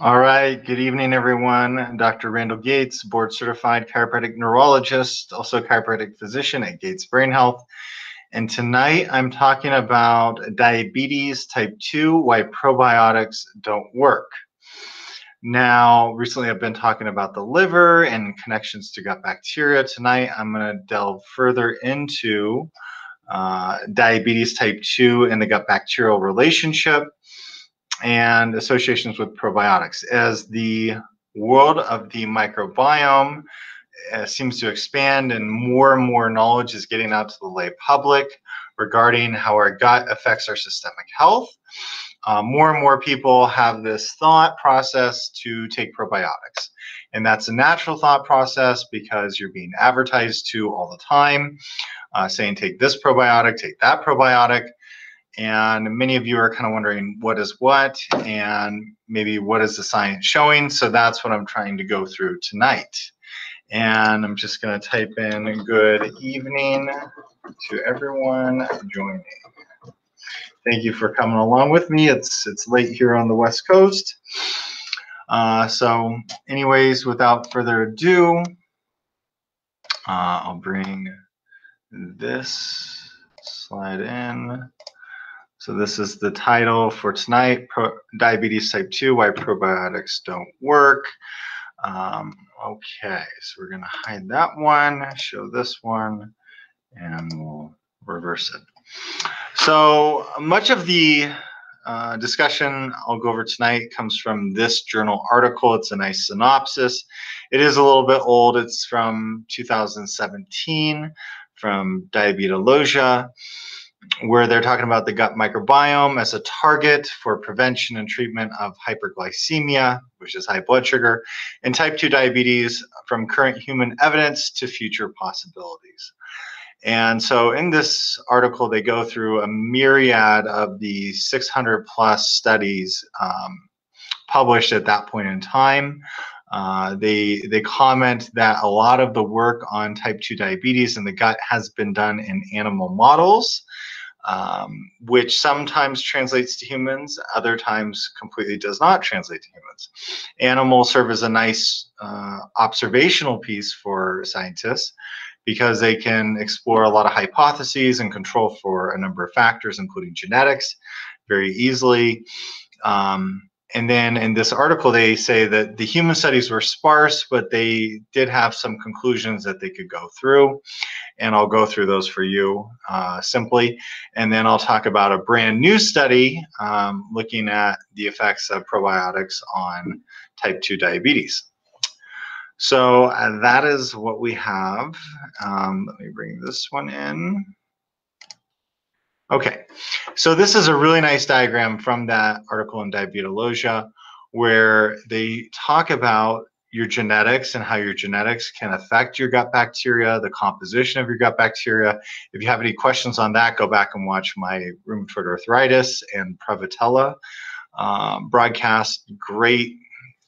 All right, good evening, everyone. Dr. Randall Gates, board certified chiropractic neurologist, also chiropractic physician at Gates Brain Health. And tonight I'm talking about diabetes type 2, why probiotics don't work. Now, recently I've been talking about the liver and connections to gut bacteria. Tonight I'm going to delve further into uh, diabetes type 2 and the gut bacterial relationship and associations with probiotics. As the world of the microbiome uh, seems to expand and more and more knowledge is getting out to the lay public regarding how our gut affects our systemic health, uh, more and more people have this thought process to take probiotics. And that's a natural thought process because you're being advertised to all the time, uh, saying take this probiotic, take that probiotic and many of you are kind of wondering what is what and maybe what is the science showing. So that's what I'm trying to go through tonight. And I'm just going to type in good evening to everyone joining. Thank you for coming along with me. It's it's late here on the West Coast. Uh, so anyways, without further ado, uh, I'll bring this slide in. So this is the title for tonight, Pro Diabetes Type 2, Why Probiotics Don't Work. Um, okay, so we're gonna hide that one, show this one, and we'll reverse it. So much of the uh, discussion I'll go over tonight comes from this journal article. It's a nice synopsis. It is a little bit old. It's from 2017 from Diabetologia where they're talking about the gut microbiome as a target for prevention and treatment of hyperglycemia, which is high blood sugar, and type 2 diabetes from current human evidence to future possibilities. And so in this article, they go through a myriad of the 600 plus studies um, published at that point in time. Uh, they they comment that a lot of the work on type 2 diabetes in the gut has been done in animal models um, which sometimes translates to humans, other times completely does not translate to humans. Animals serve as a nice uh, observational piece for scientists because they can explore a lot of hypotheses and control for a number of factors, including genetics, very easily. Um, and then in this article, they say that the human studies were sparse, but they did have some conclusions that they could go through. And I'll go through those for you uh, simply. And then I'll talk about a brand new study um, looking at the effects of probiotics on type 2 diabetes. So uh, that is what we have. Um, let me bring this one in. Okay, so this is a really nice diagram from that article in Diabetologia where they talk about your genetics and how your genetics can affect your gut bacteria, the composition of your gut bacteria. If you have any questions on that, go back and watch my rheumatoid arthritis and Prevotella um, broadcast. Great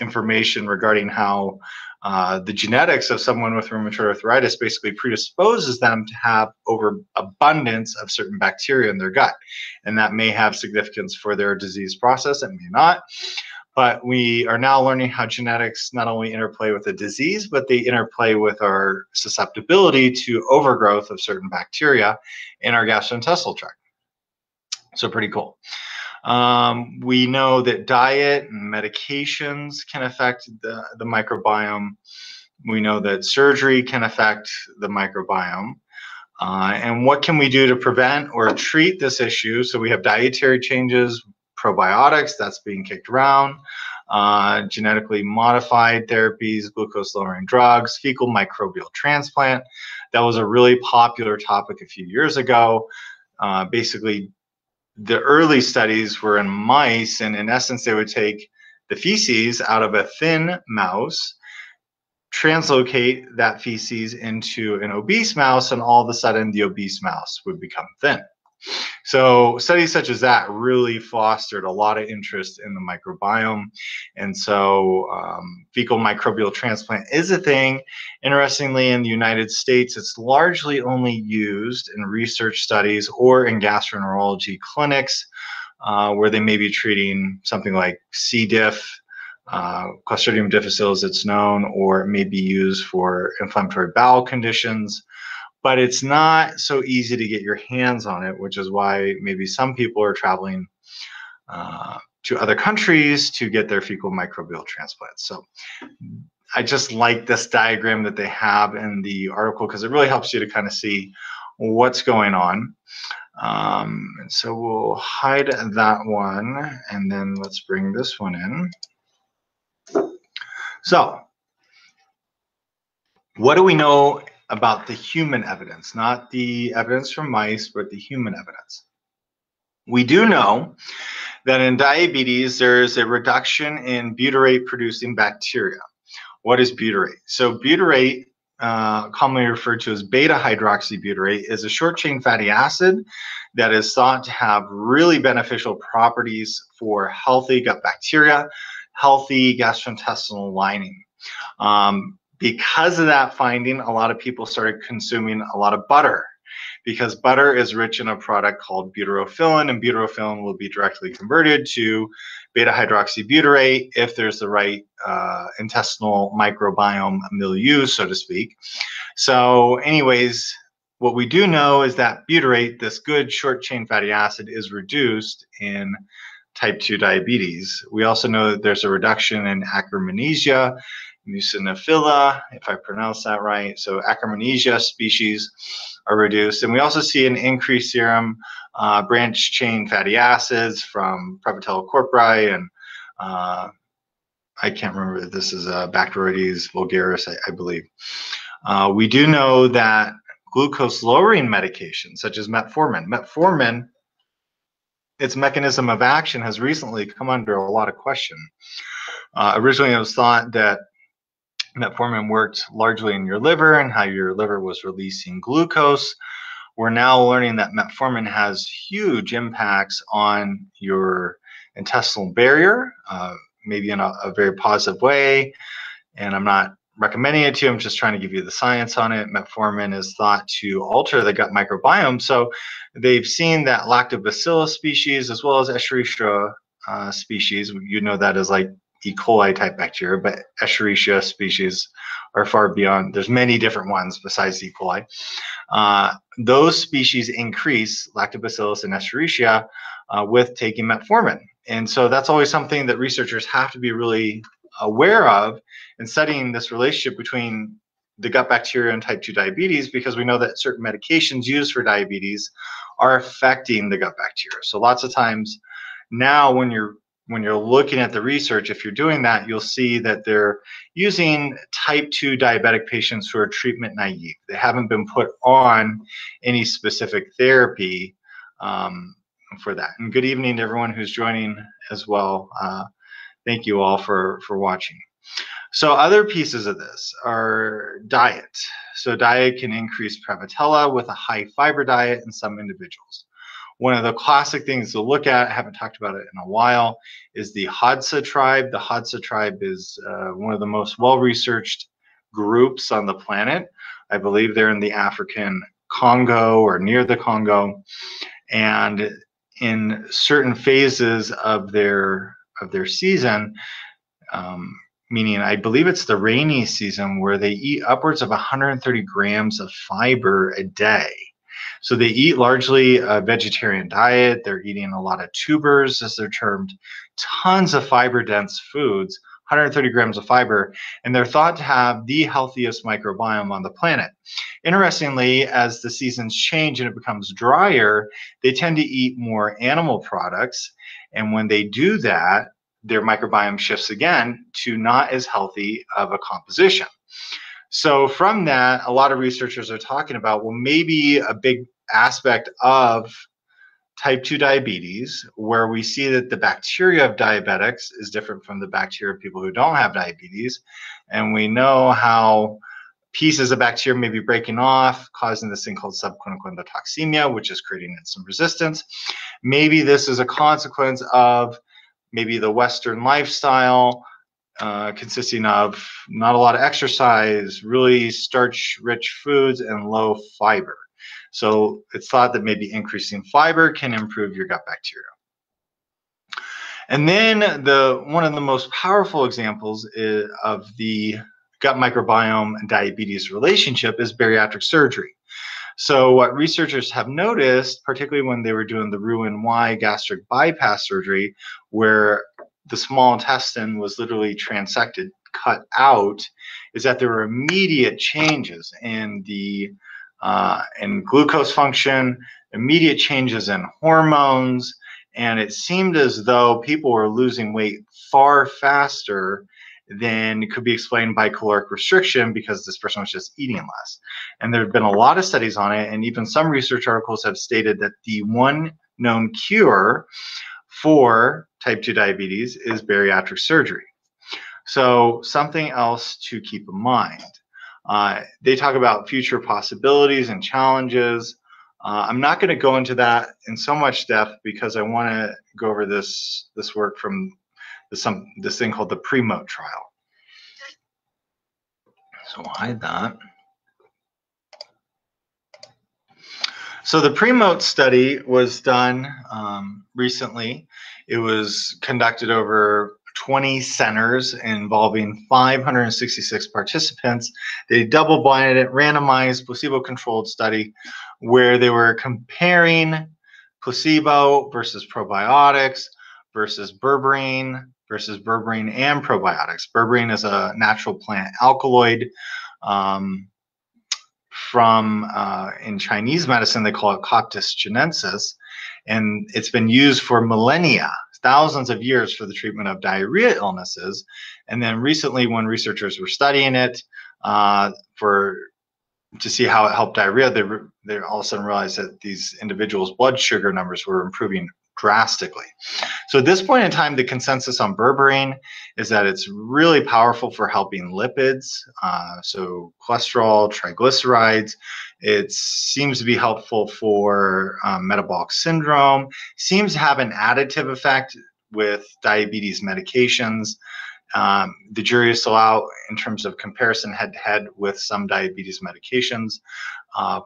information regarding how uh, the genetics of someone with rheumatoid arthritis basically predisposes them to have overabundance of certain bacteria in their gut. And that may have significance for their disease process, it may not. But we are now learning how genetics not only interplay with the disease, but they interplay with our susceptibility to overgrowth of certain bacteria in our gastrointestinal tract. So, pretty cool. Um, we know that diet and medications can affect the, the microbiome. We know that surgery can affect the microbiome. Uh, and what can we do to prevent or treat this issue? So we have dietary changes, probiotics, that's being kicked around, uh, genetically modified therapies, glucose lowering drugs, fecal microbial transplant. That was a really popular topic a few years ago. Uh, basically the early studies were in mice, and in essence, they would take the feces out of a thin mouse, translocate that feces into an obese mouse, and all of a sudden, the obese mouse would become thin. So studies such as that really fostered a lot of interest in the microbiome. And so um, fecal microbial transplant is a thing. Interestingly, in the United States, it's largely only used in research studies or in gastroenterology clinics uh, where they may be treating something like C. diff, uh, Clostridium difficile as it's known, or it may be used for inflammatory bowel conditions. But it's not so easy to get your hands on it, which is why maybe some people are traveling uh, to other countries to get their fecal microbial transplants. So I just like this diagram that they have in the article because it really helps you to kind of see what's going on. Um, and so we'll hide that one and then let's bring this one in. So what do we know about the human evidence, not the evidence from mice, but the human evidence? We do know that in diabetes, there's a reduction in butyrate producing bacteria. What is butyrate? So butyrate, uh, commonly referred to as beta hydroxybutyrate, is a short chain fatty acid that is thought to have really beneficial properties for healthy gut bacteria, healthy gastrointestinal lining. Um, because of that finding, a lot of people started consuming a lot of butter because butter is rich in a product called butyrophilin, and butyrophilin will be directly converted to beta hydroxybutyrate if there's the right uh, intestinal microbiome milieu, so to speak. So, anyways, what we do know is that butyrate, this good short chain fatty acid, is reduced in type 2 diabetes. We also know that there's a reduction in Akkermansia muciniphila, if I pronounce that right. So Akkermansia species are reduced. And we also see an increased serum uh, branch chain fatty acids from Prevotella copri and uh, I can't remember if this is a Bacteroides vulgatus, I, I believe. Uh, we do know that glucose lowering medications such as metformin, metformin, its mechanism of action has recently come under a lot of question. Uh, originally, it was thought that metformin worked largely in your liver and how your liver was releasing glucose. We're now learning that metformin has huge impacts on your intestinal barrier, uh, maybe in a, a, very positive way. And I'm not recommending it to you, I'm just trying to give you the science on it. Metformin is thought to alter the gut microbiome. So they've seen that lactobacillus species as well as Escherichia uh, species, you know that as like E. coli type bacteria, but Escherichia species are far beyond. There's many different ones besides E. coli. Uh, those species increase lactobacillus and Escherichia uh, with taking metformin. And so that's always something that researchers have to be really aware of in studying this relationship between the gut bacteria and type 2 diabetes because we know that certain medications used for diabetes are affecting the gut bacteria. So lots of times now when you're when you're looking at the research, if you're doing that, you'll see that they're using type 2 diabetic patients who are treatment naive. They haven't been put on any specific therapy um, for that. And good evening to everyone who's joining as well. Uh, thank you all for, for watching. So other pieces of this are diet. So diet can increase Prevotella with a high fiber diet in some individuals. One of the classic things to look at, I haven't talked about it in a while, is the Hadza tribe. The Hadza tribe is uh, one of the most well-researched groups on the planet. I believe they're in the African Congo or near the Congo. And in certain phases of their of their season, um, meaning I believe it's the rainy season where they eat upwards of 130 grams of fiber a day. So they eat largely a vegetarian diet. They're eating a lot of tubers, as they're termed, tons of fiber dense foods, 130 grams of fiber, and they're thought to have the healthiest microbiome on the planet. Interestingly, as the seasons change and it becomes drier, they tend to eat more animal products. And when they do that, their microbiome shifts again to not as healthy of a composition. So from that, a lot of researchers are talking about, well, maybe a big aspect of type 2 diabetes, where we see that the bacteria of diabetics is different from the bacteria of people who don't have diabetes. And we know how pieces of bacteria may be breaking off, causing this thing called subclinical endotoxemia, which is creating some resistance. Maybe this is a consequence of maybe the Western lifestyle, uh, consisting of not a lot of exercise, really starch-rich foods, and low fiber. So it's thought that maybe increasing fiber can improve your gut bacteria. And then the one of the most powerful examples is, of the gut microbiome and diabetes relationship is bariatric surgery. So what researchers have noticed, particularly when they were doing the Roux-en-Y gastric bypass surgery, where the small intestine was literally transected, cut out, is that there were immediate changes in the uh, in glucose function, immediate changes in hormones, and it seemed as though people were losing weight far faster than could be explained by caloric restriction because this person was just eating less. And there have been a lot of studies on it, and even some research articles have stated that the one known cure for type 2 diabetes is bariatric surgery. So, something else to keep in mind. Uh, they talk about future possibilities and challenges. Uh, I'm not going to go into that in so much depth because I want to go over this this work from this some this thing called the PREMOTE trial. So hide that. So the PREMOTE study was done um, recently. It was conducted over 20 centers involving 566 participants. They double blinded, randomized, placebo controlled study where they were comparing placebo versus probiotics versus berberine versus berberine and probiotics. Berberine is a natural plant alkaloid. Um, from uh, in Chinese medicine, they call it Coptis chinensis, and it's been used for millennia thousands of years for the treatment of diarrhea illnesses. And then recently, when researchers were studying it uh, for to see how it helped diarrhea, they, they all of a sudden realized that these individuals' blood sugar numbers were improving drastically. So at this point in time, the consensus on berberine is that it's really powerful for helping lipids, uh, so cholesterol, triglycerides. It seems to be helpful for um, metabolic syndrome. Seems to have an additive effect with diabetes medications. Um, the jury is still out in terms of comparison head to head with some diabetes medications. Uh,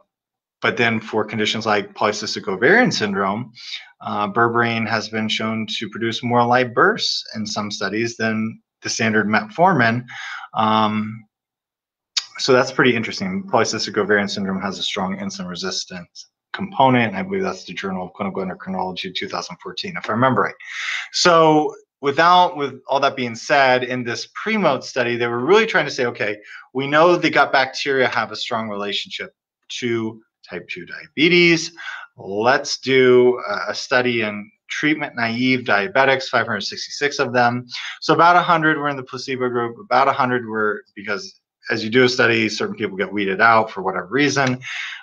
but then for conditions like polycystic ovarian syndrome, uh, berberine has been shown to produce more live births in some studies than the standard metformin. Um, so that's pretty interesting. Polycystic ovarian syndrome has a strong insulin resistance component. I believe that's the Journal of Clinical Endocrinology 2014, if I remember right. So without with all that being said in this PREMOTE study they were really trying to say okay we know the gut bacteria have a strong relationship to type 2 diabetes. Let's do a study in treatment naive diabetics, 566 of them. So about 100 were in the placebo group, about 100 were because as you do a study, certain people get weeded out for whatever reason.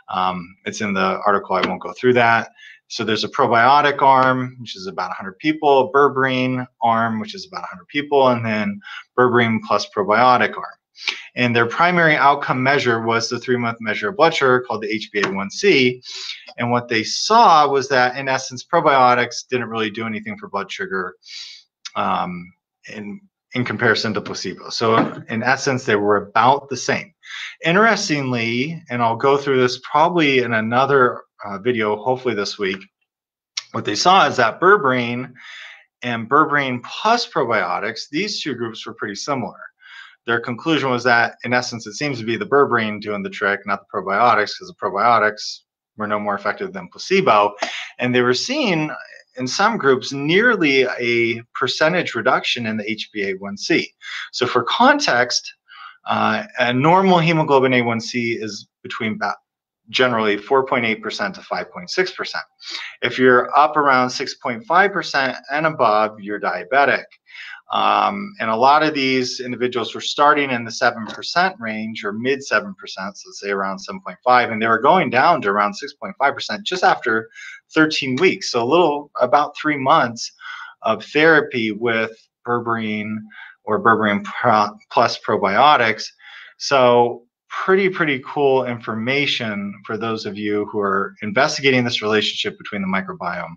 Um, it's in the article, I won't go through that. So there's a probiotic arm, which is about 100 people, berberine arm, which is about 100 people, and then berberine plus probiotic arm. And their primary outcome measure was the three month measure of blood sugar called the HbA1c. And what they saw was that, in essence, probiotics didn't really do anything for blood sugar um, in, in comparison to placebo. So, in essence, they were about the same. Interestingly, and I'll go through this probably in another uh, video, hopefully this week, what they saw is that berberine and berberine plus probiotics, these two groups were pretty similar their conclusion was that in essence it seems to be the berberine doing the trick not the probiotics because the probiotics were no more effective than placebo and they were seeing in some groups nearly a percentage reduction in the hba1c so for context uh, a normal hemoglobin a1c is between about generally 4.8% to 5.6%. If you're up around 6.5% and above, you're diabetic. Um, and a lot of these individuals were starting in the 7% range or mid 7%, so say around 7.5, and they were going down to around 6.5% just after 13 weeks. So a little, about three months of therapy with berberine or berberine plus probiotics. So pretty, pretty cool information for those of you who are investigating this relationship between the microbiome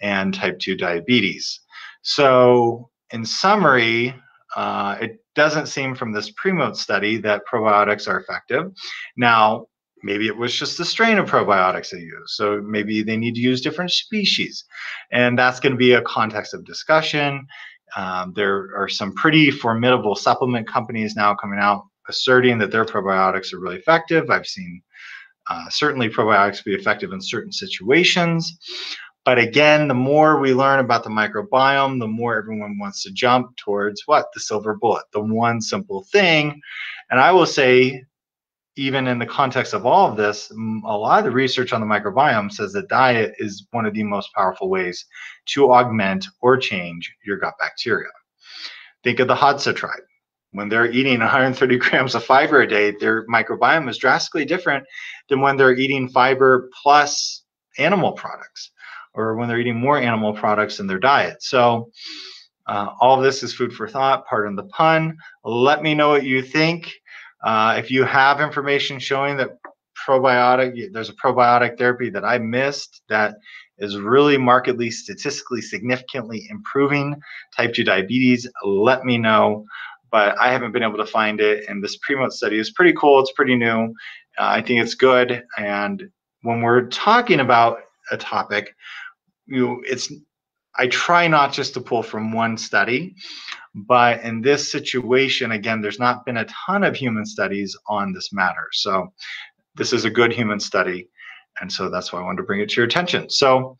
and type 2 diabetes. So in summary, uh, it doesn't seem from this PREMOTE study that probiotics are effective. Now, maybe it was just the strain of probiotics they use. So maybe they need to use different species. And that's going to be a context of discussion. Um, there are some pretty formidable supplement companies now coming out asserting that their probiotics are really effective. I've seen uh, certainly probiotics be effective in certain situations. But again, the more we learn about the microbiome, the more everyone wants to jump towards what? The silver bullet, the one simple thing. And I will say, even in the context of all of this, a lot of the research on the microbiome says that diet is one of the most powerful ways to augment or change your gut bacteria. Think of the Hadza tribe. When they're eating 130 grams of fiber a day, their microbiome is drastically different than when they're eating fiber plus animal products or when they're eating more animal products in their diet. So, uh, all this is food for thought, pardon the pun. Let me know what you think. Uh, if you have information showing that probiotic, there's a probiotic therapy that I missed that is really markedly statistically significantly improving type 2 diabetes, let me know. But I haven't been able to find it. And this Premote study is pretty cool. It's pretty new. Uh, I think it's good. And when we're talking about a topic, you know, it's I try not just to pull from one study, but in this situation, again, there's not been a ton of human studies on this matter. So this is a good human study. And so that's why I wanted to bring it to your attention. So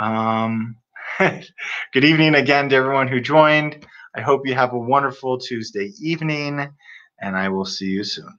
um, good evening again to everyone who joined. I hope you have a wonderful Tuesday evening, and I will see you soon.